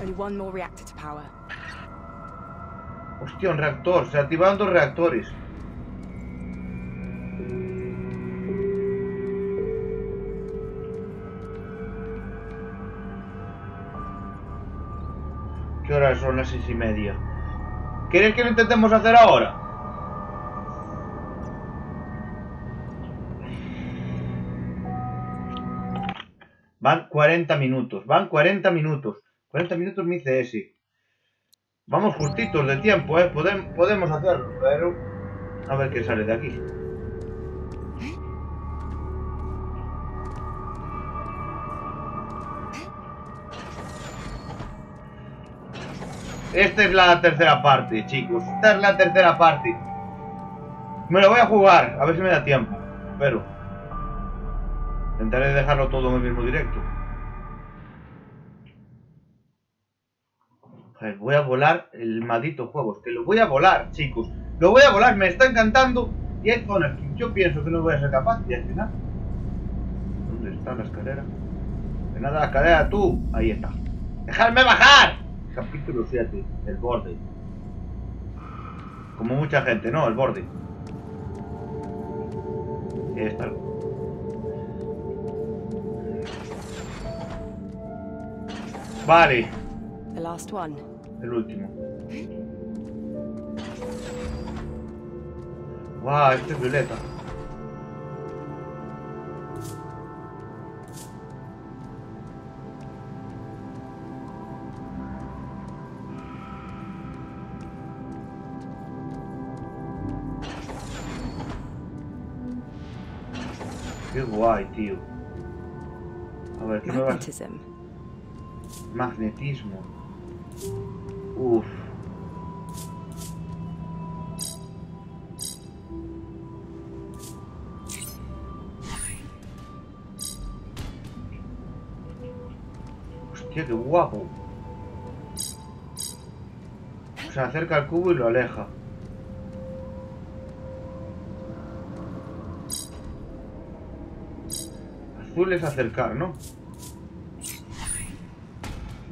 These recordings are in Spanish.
Only one more reactor to power. Hostia, un reactor. Se activaron dos reactores. ¿Qué horas son las seis y media? ¿Quieres que lo intentemos hacer ahora? Van 40 minutos, van 40 minutos. 40 minutos me dice ese. Vamos justitos de tiempo, ¿eh? Podem- podemos hacerlo, pero... A ver qué sale de aquí. Esta es la tercera parte, chicos. Esta es la tercera parte. Me lo voy a jugar, a ver si me da tiempo. Pero... Intentaré dejarlo todo en el mismo directo. Voy a volar el maldito juego. Es que lo voy a volar, chicos. Lo voy a volar, me está encantando. Y hay zonas que yo pienso que no voy a ser capaz. Y al final... ¿Dónde está la escalera? De nada, la escalera, tú. Ahí está. ¡Dejadme bajar! Capítulo 7. El borde. Como mucha gente, ¿no? El borde. Ahí está. Vale, last one. el último. Wow, este es violeta. Qué guay, tío. A ver, ¿qué me vas? Magnetism. Magnetismo. Uf. Hostia, qué guapo. Se acerca al cubo y lo aleja. Azul es acercar, ¿no?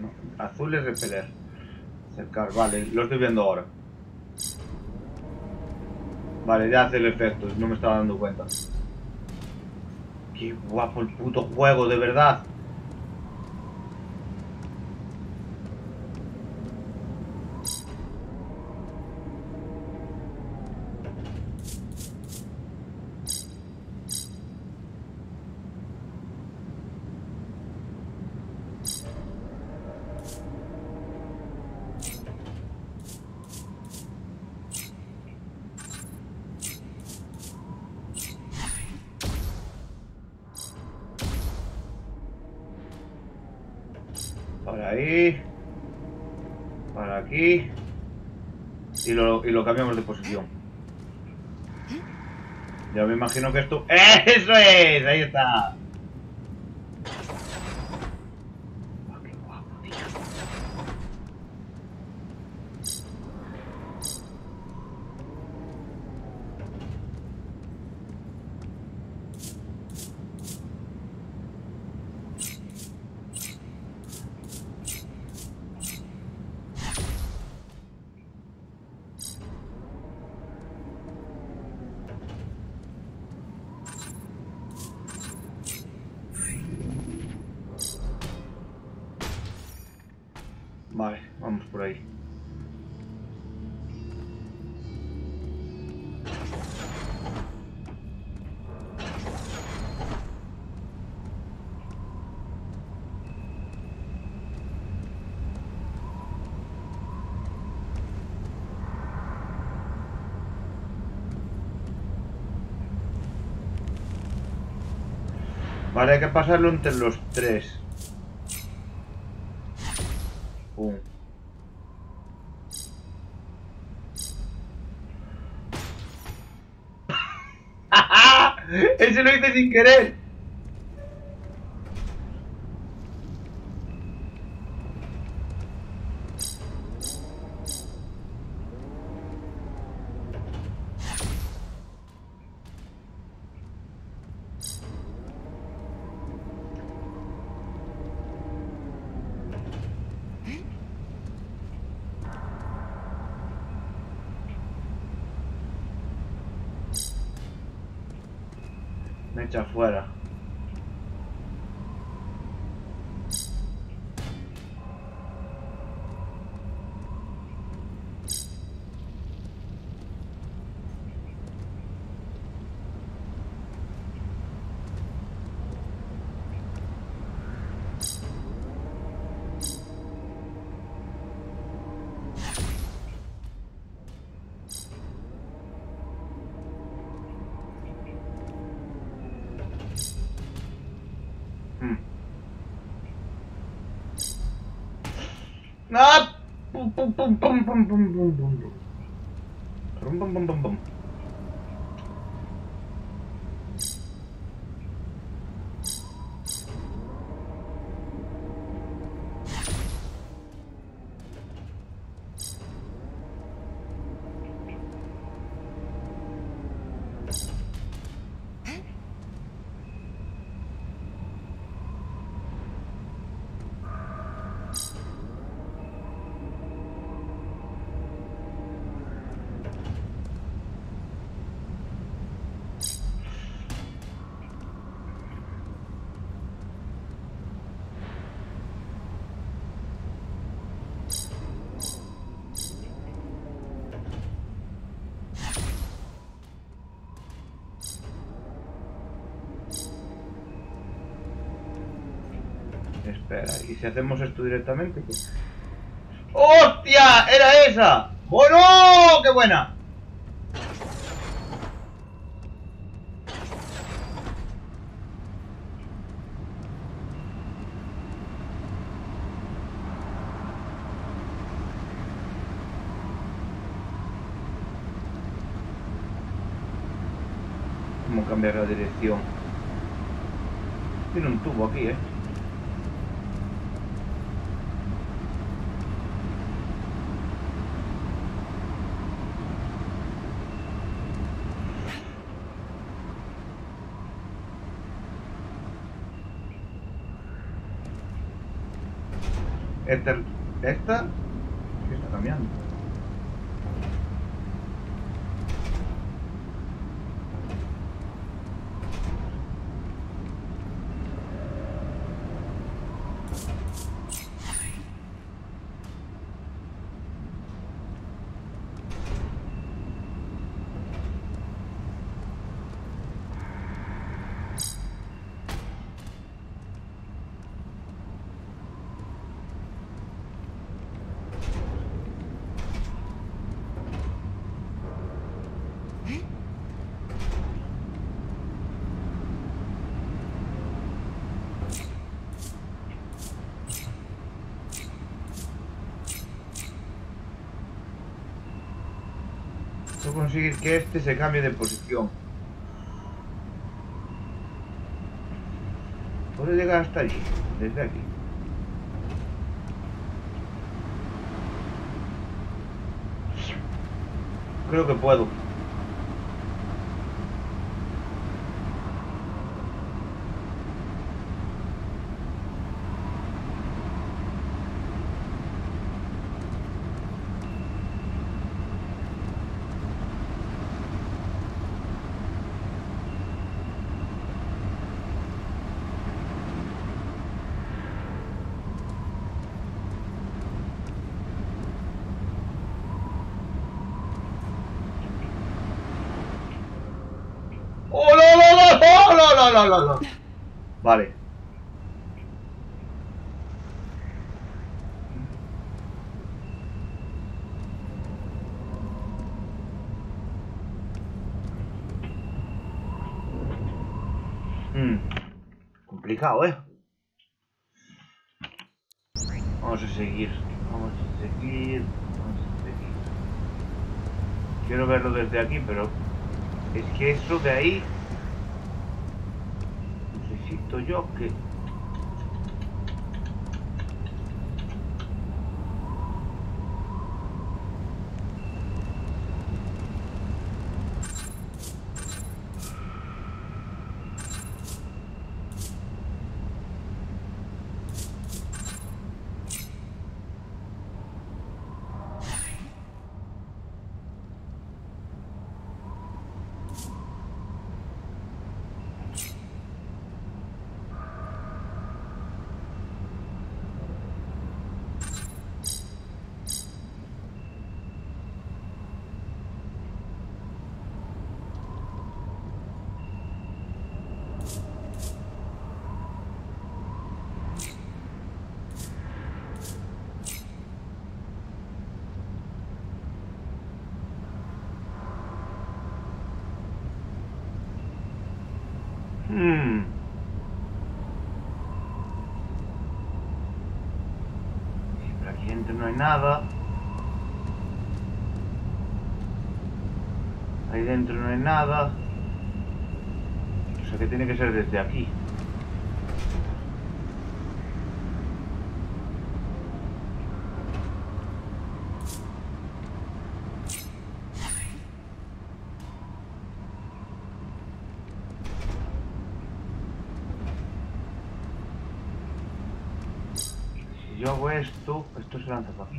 No, azul es repeler. Acercar, vale, lo estoy viendo ahora. Vale, ya hace el efecto, no me estaba dando cuenta. Qué guapo el puto juego, de verdad. Para ahí. Para aquí. Y lo, y lo cambiamos de posición. Ya me imagino que esto... ¡Eso es! Ahí está. Vale, vamos por ahí. Vale, hay que pasarlo entre los tres. Pum. Ese lo hice sin querer. fecha fuera. Espera, ¿y si hacemos esto directamente? pues- ¡Hostia! ¡Era esa! ¡Bueno! ¡Qué buena! ¿Cómo cambiar la dirección? Tiene un tubo aquí, ¿eh? Ether, esta conseguir que este se cambie de posición. ¿Puedo llegar hasta allí? Desde aquí. Creo que puedo. ¡Oh, no, no, no! ¡Oh, no, no, no! Vale. Hmm. Complicado, ¿eh? Vamos a seguir. Vamos a seguir. Vamos a seguir. Quiero verlo desde aquí, pero es que eso de ahí necesito yo que nada. Ahí dentro no hay nada. O sea que tiene que ser desde aquí. Si yo hago esto, esto se lanza para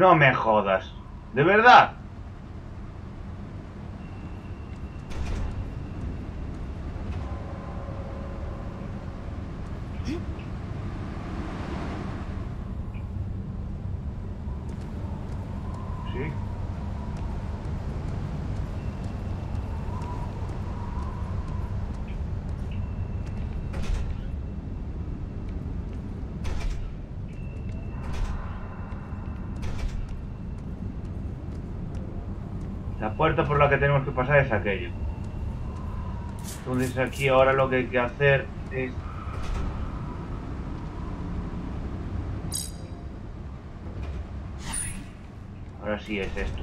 No me jodas. ¿De verdad? Sí. La puerta por la que tenemos que pasar es aquello. Entonces aquí ahora lo que hay que hacer es... Ahora sí es esto.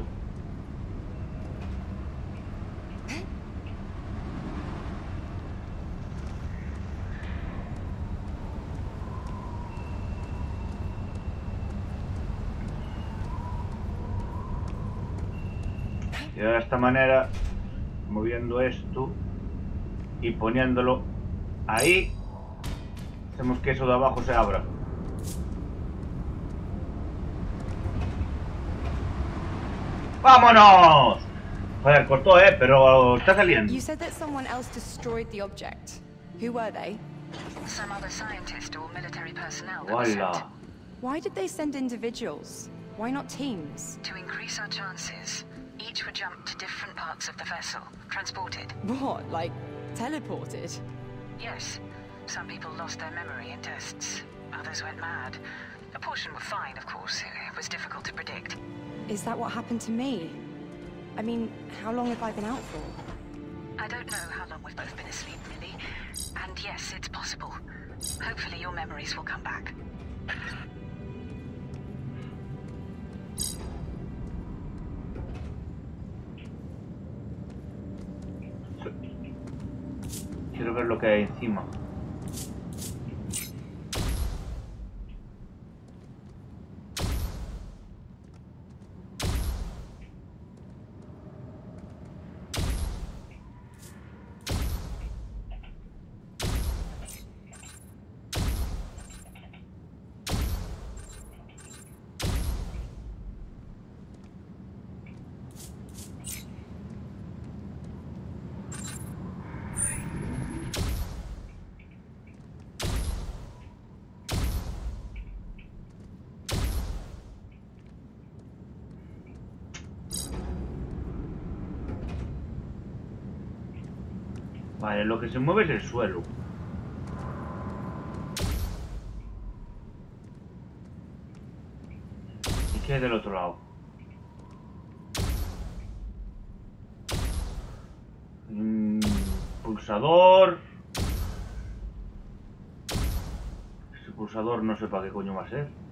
Esta manera, moviendo esto y poniéndolo ahí, hacemos que eso de abajo se abra. ¡Vámonos! Joder, cortó, eh, pero está saliendo. You said that someone else destroyed the object. Who were they? Some other scientist or military personnel Voila. Why did they send individuals? Why not teams? to increase our chances. Each were jump to different parts of the vessel, transported. What, like teleported? Yes, some people lost their memory in tests. Others went mad. A portion were fine, of course. It was difficult to predict. Is that what happened to me? I mean, how long have I been out for? I don't know how long we've both been asleep, Lily. And yes, it's possible. Hopefully your memories will come back. Quiero ver lo que hay encima. Lo que se mueve es el suelo. ¿Y qué hay del otro lado? Mm, pulsador. Ese pulsador no sé para qué coño va a ser.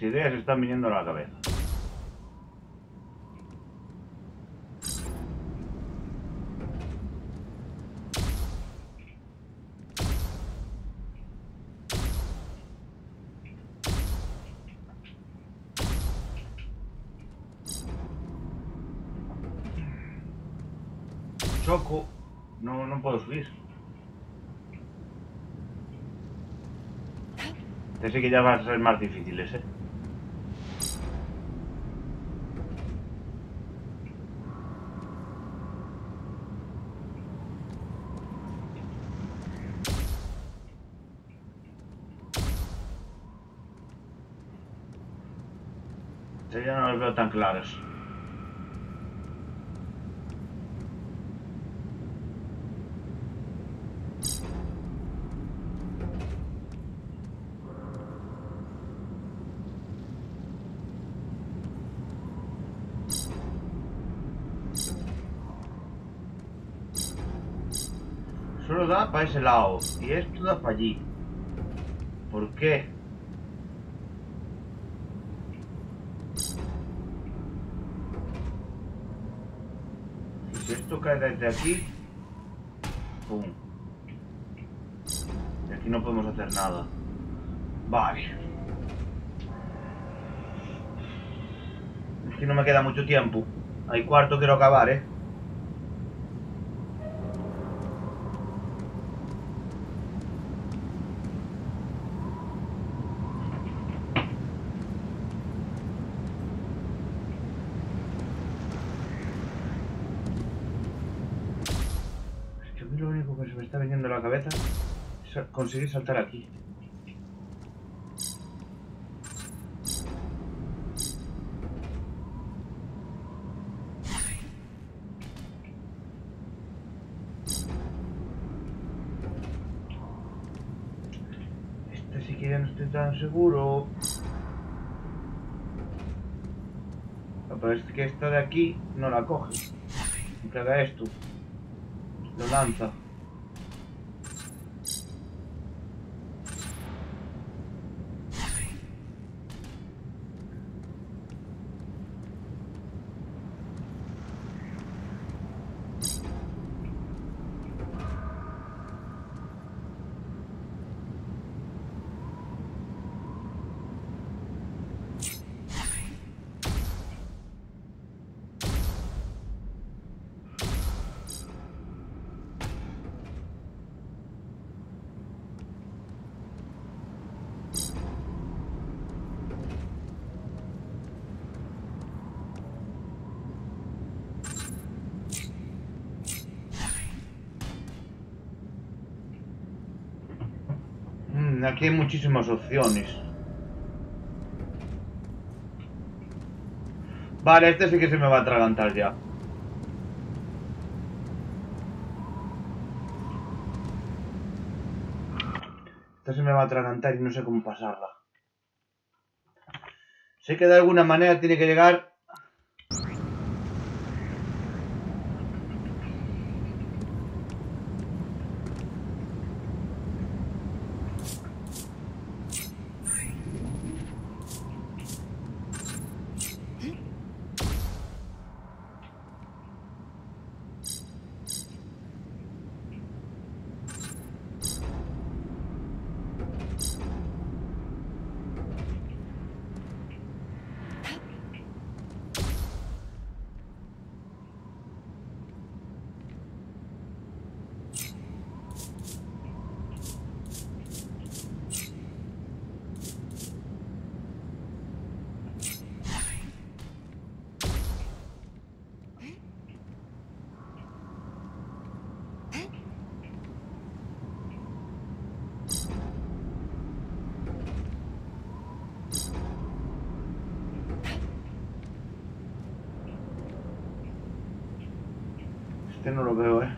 Ideas están viniendo a la cabeza. Choco. No, no puedo subir. Sí que ya va a ser más difícil ese. Tan claros. Solo da para ese lado. Y esto da para allí. ¿Por qué? Cae desde aquí... ¡Pum! Y aquí no podemos hacer nada. Vale. Es que no me queda mucho tiempo. Hay cuarto quiero acabar, ¿eh? Es que a mí lo único que se me está viniendo a la cabeza es conseguir saltar aquí. Este sí ya no estoy tan seguro. Ah, Pero es que esta de aquí no la coge. Aunque haga esto. Lo lanza. Aquí hay muchísimas opciones. Vale, este sí que se me va a atragantar ya. Esta se me va a atragantar y no sé cómo pasarla. Sé que de alguna manera tiene que llegar... no lo veo, eh.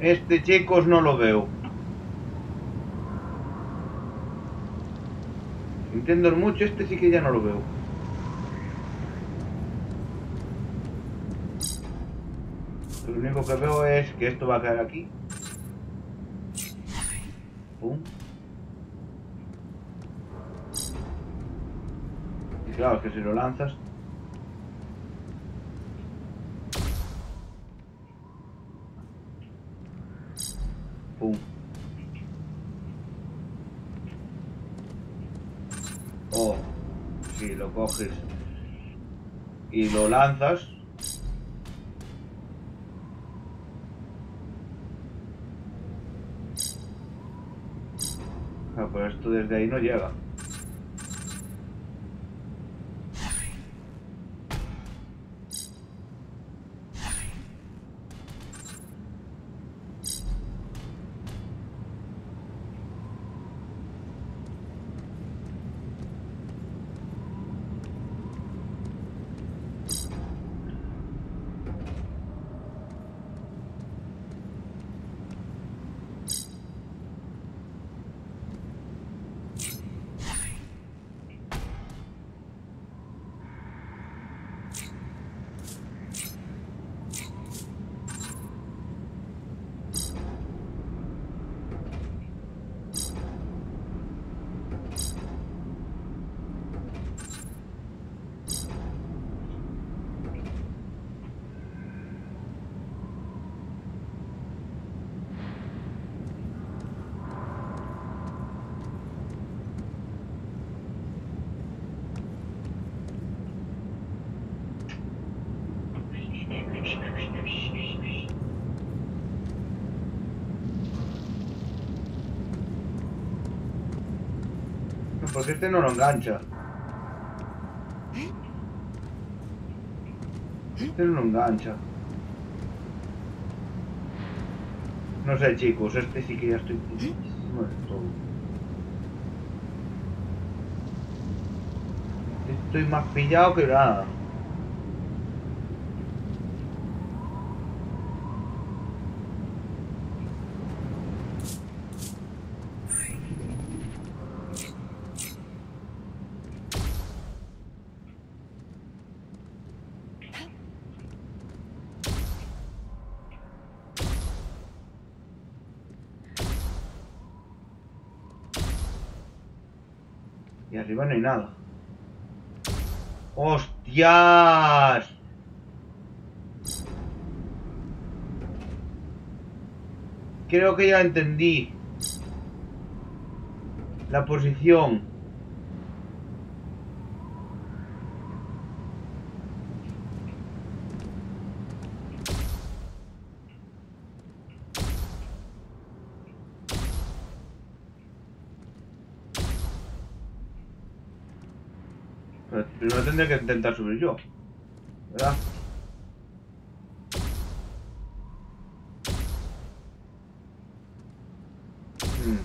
Este, chicos, no lo veo. Entiendo mucho, este sí que ya no lo veo. Lo único que veo es que esto va a caer aquí. Pum. Y claro, es que si lo lanzas, Oh, si lo coges y lo lanzas... Ah, esto desde ahí no llega. No, Este no lo engancha. Este no lo engancha. No sé, chicos, este sí que ya estoy... Todo. Estoy más pillado que nada. Y arriba no hay nada. Creo que ya entendí. La posición. Pero primero tendré que intentar subir yo. ¿Verdad? Hmm.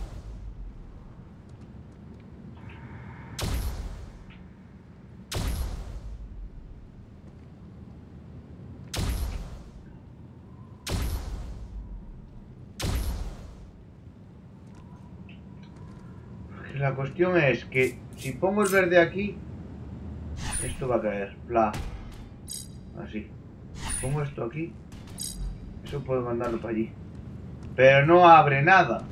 La cuestión es que si pongo el verde aquí, esto va a caer. Bla. Así. Pongo esto aquí. Eso puedo mandarlo para allí. Pero no abre nada.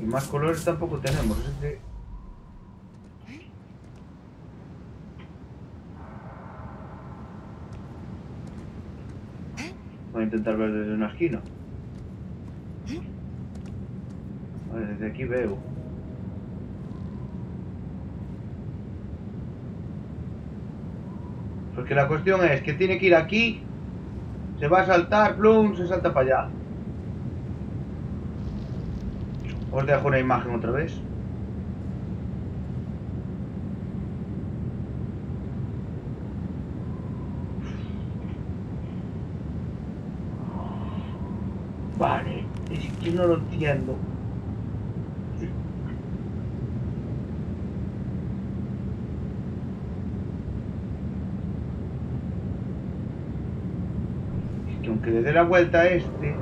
Y más colores tampoco tenemos. Es. Voy a intentar ver desde una esquina. Desde aquí veo. Porque la cuestión es que tiene que ir aquí, se va a saltar, plum, se salta para allá. Os dejo una imagen otra vez. Vale, es que no lo entiendo. Es que le dé la vuelta a este...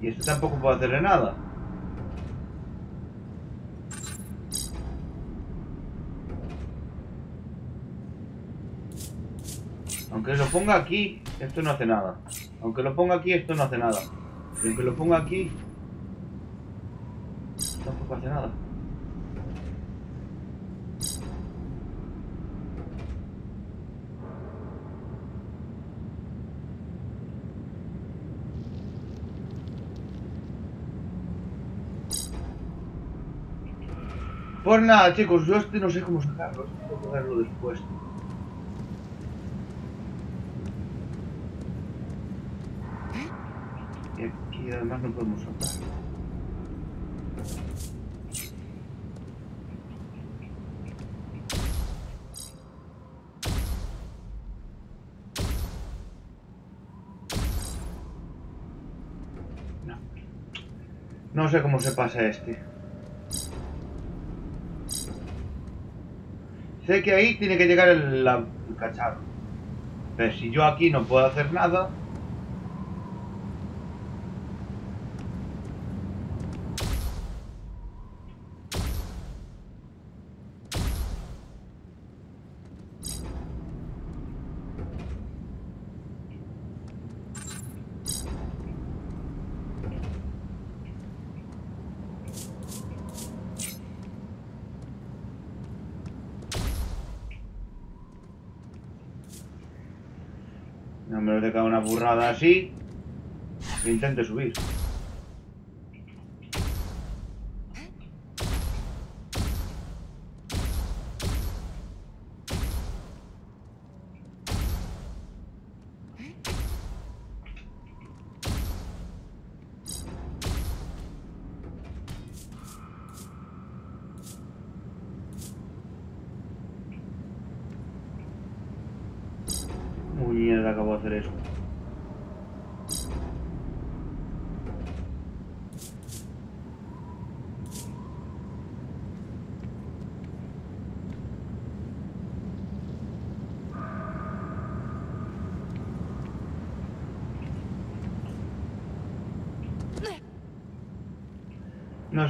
Y este tampoco puede hacerle nada. Aunque lo ponga aquí, esto no hace nada. Aunque lo ponga aquí, esto no hace nada. Y aunque lo ponga aquí, tampoco hace nada. Pues nada, chicos, yo este no sé cómo sacarlo. Tengo que verlo después. Y aquí además no podemos saltar. No. No sé cómo se pasa este. Sé que ahí tiene que llegar el, cacharro. Pero si yo aquí no puedo hacer nada... No me lo de cada una burrada así. e Intente subir. Muy mierda acabo de hacer eso.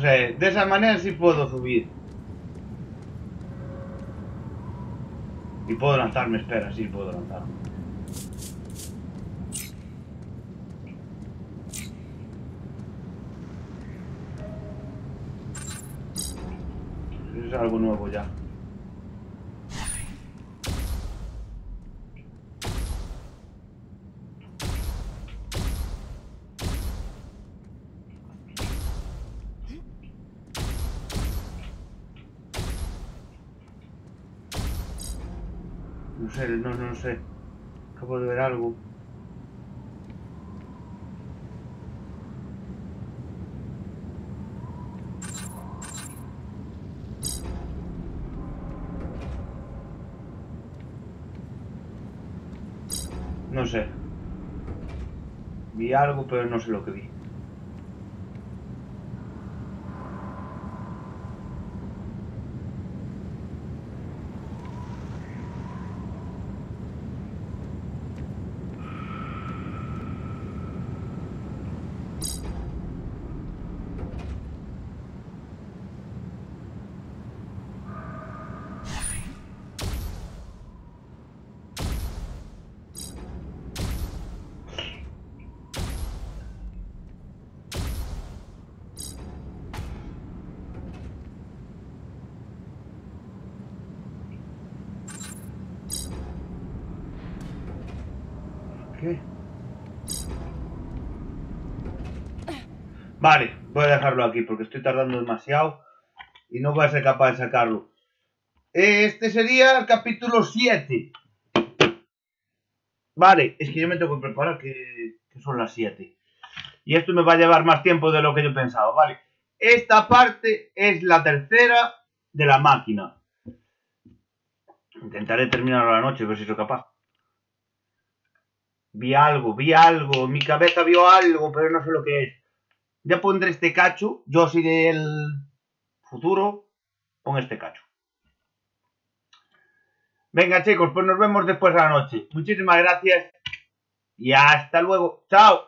Sé, de esa manera sí puedo subir. Y puedo lanzarme, espera, sí puedo lanzarme. Es algo nuevo ya. No sé, no, no sé. Acabo de ver algo. No sé. Vi algo, pero no sé lo que vi. Vale, voy a dejarlo aquí porque estoy tardando demasiado y no voy a ser capaz de sacarlo. Este sería el capítulo 7. Vale, es que yo me tengo que preparar que, son las 7. Y esto me va a llevar más tiempo de lo que yo pensaba. Vale, esta parte es la tercera de la máquina. Intentaré terminar a la noche, a ver si soy capaz. Vi algo, vi algo, mi cabeza vio algo, pero no sé lo que es. Ya pondré este cacho, yo si del futuro, pon este cacho. Venga chicos, pues nos vemos después de la noche. Muchísimas gracias y hasta luego. Chao.